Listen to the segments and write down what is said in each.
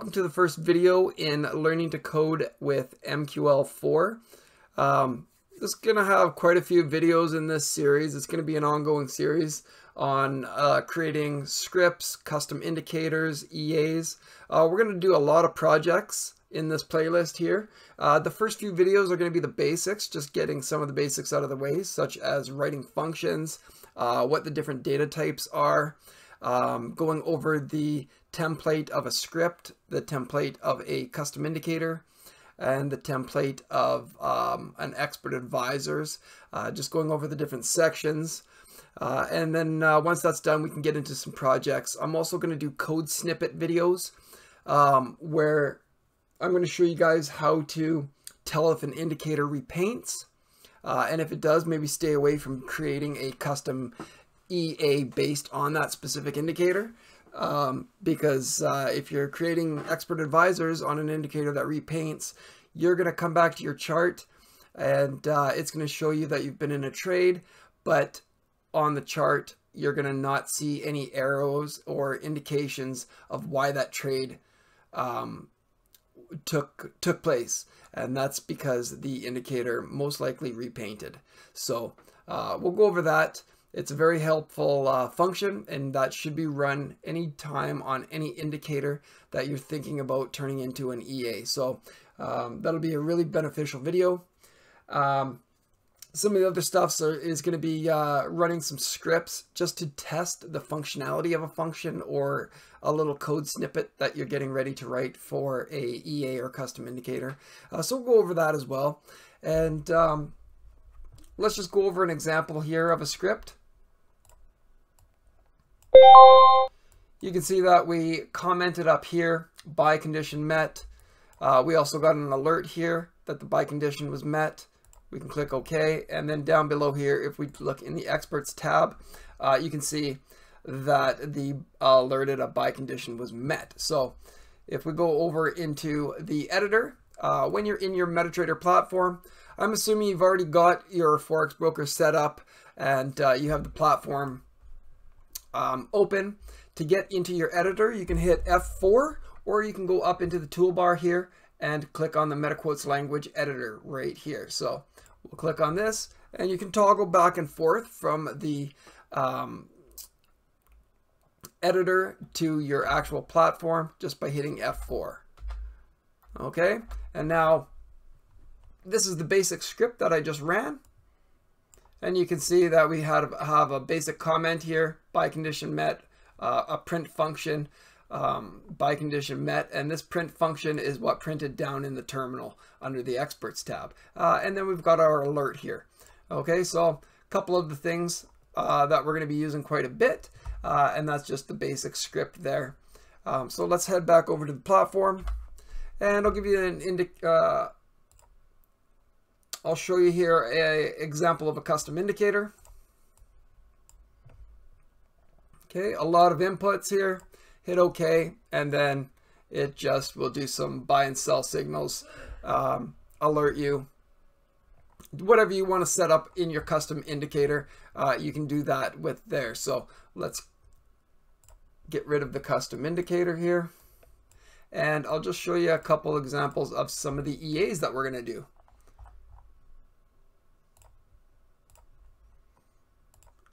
welcome to the first video in learning to code with MQL4. Um, this is going to have quite a few videos in this series. It's going to be an ongoing series on uh, creating scripts, custom indicators, EAs. Uh, we're going to do a lot of projects in this playlist here. Uh, the first few videos are going to be the basics, just getting some of the basics out of the way, such as writing functions, uh, what the different data types are, um, going over the template of a script, the template of a custom indicator, and the template of um, an expert advisors, uh, just going over the different sections. Uh, and then uh, once that's done, we can get into some projects. I'm also going to do code snippet videos um, where I'm going to show you guys how to tell if an indicator repaints. Uh, and if it does, maybe stay away from creating a custom EA based on that specific indicator. Um, because uh, if you're creating expert advisors on an indicator that repaints, you're going to come back to your chart and uh, it's going to show you that you've been in a trade, but on the chart, you're going to not see any arrows or indications of why that trade um, took took place. And that's because the indicator most likely repainted. So uh, we'll go over that. It's a very helpful uh, function and that should be run anytime on any indicator that you're thinking about turning into an EA. So um, that'll be a really beneficial video. Um, some of the other stuff is going to be uh, running some scripts just to test the functionality of a function or a little code snippet that you're getting ready to write for a EA or custom indicator. Uh, so we'll go over that as well. And um, let's just go over an example here of a script. You can see that we commented up here, buy condition met. Uh, we also got an alert here that the buy condition was met. We can click OK. And then down below here, if we look in the experts tab, uh, you can see that the alerted a buy condition was met. So if we go over into the editor, uh, when you're in your MetaTrader platform, I'm assuming you've already got your Forex broker set up and uh, you have the platform um, open. To get into your editor, you can hit F4 or you can go up into the toolbar here and click on the MetaQuotes language editor right here. So we'll click on this and you can toggle back and forth from the um, editor to your actual platform just by hitting F4. Okay, and now this is the basic script that I just ran. And you can see that we have, have a basic comment here, buy condition met, uh, a print function, um, buy condition met, and this print function is what printed down in the terminal under the experts tab. Uh, and then we've got our alert here. Okay, so a couple of the things uh, that we're going to be using quite a bit, uh, and that's just the basic script there. Um, so let's head back over to the platform, and I'll give you an indic uh, I'll show you here a example of a custom indicator. Okay, a lot of inputs here. Hit OK, and then it just will do some buy and sell signals, um, alert you. Whatever you want to set up in your custom indicator, uh, you can do that with there. So let's get rid of the custom indicator here. And I'll just show you a couple examples of some of the EAs that we're going to do.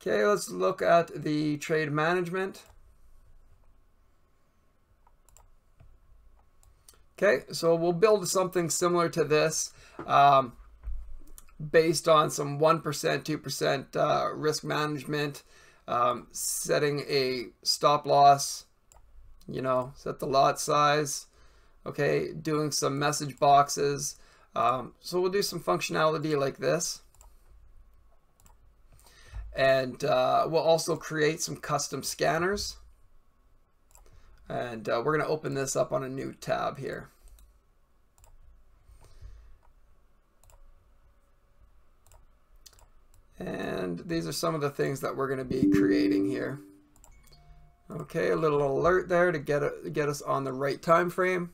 Okay, let's look at the trade management. Okay, so we'll build something similar to this um, based on some 1%, 2% uh, risk management, um, setting a stop loss, you know, set the lot size, okay, doing some message boxes. Um, so we'll do some functionality like this. And uh, we'll also create some custom scanners. And uh, we're going to open this up on a new tab here. And these are some of the things that we're going to be creating here. Okay, a little alert there to get, it, get us on the right time frame.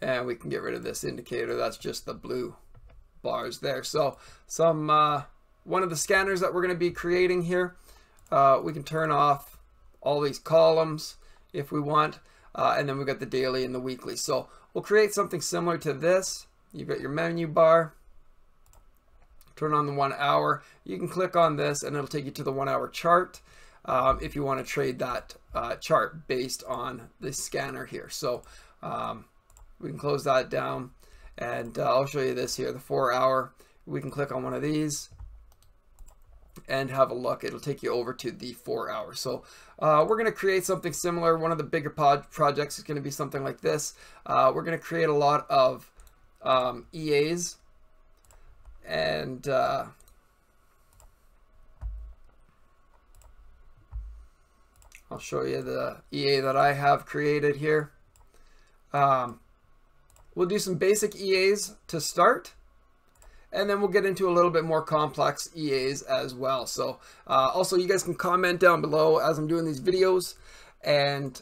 And we can get rid of this indicator that's just the blue bars there so some uh, one of the scanners that we're going to be creating here. Uh, we can turn off all these columns if we want. Uh, and then we've got the daily and the weekly. So we'll create something similar to this. You've got your menu bar. Turn on the one hour. You can click on this and it'll take you to the one hour chart um, if you want to trade that uh, chart based on the scanner here. So um, we can close that down and uh, I'll show you this here, the four hour. We can click on one of these and have a look. It'll take you over to the four hour So uh, we're going to create something similar. One of the bigger pod projects is going to be something like this. Uh, we're going to create a lot of um, EAs and uh, I'll show you the EA that I have created here. Um, we'll do some basic EAs to start and then we'll get into a little bit more complex EAs as well. So uh, also you guys can comment down below as I'm doing these videos and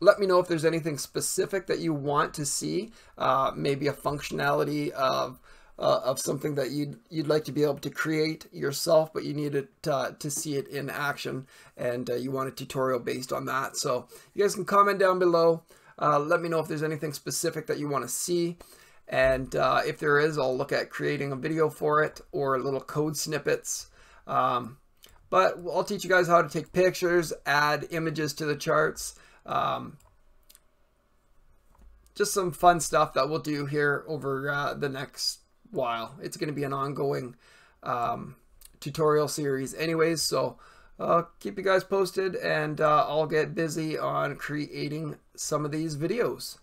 let me know if there's anything specific that you want to see, uh, maybe a functionality of uh, of something that you'd you'd like to be able to create yourself, but you needed uh, to see it in action, and uh, you want a tutorial based on that. So you guys can comment down below. Uh, let me know if there's anything specific that you want to see. And uh, if there is, I'll look at creating a video for it or little code snippets. Um, but I'll teach you guys how to take pictures, add images to the charts. Um, just some fun stuff that we'll do here over uh, the next while. It's going to be an ongoing um, tutorial series anyways, so uh, keep you guys posted and uh, I'll get busy on creating some of these videos.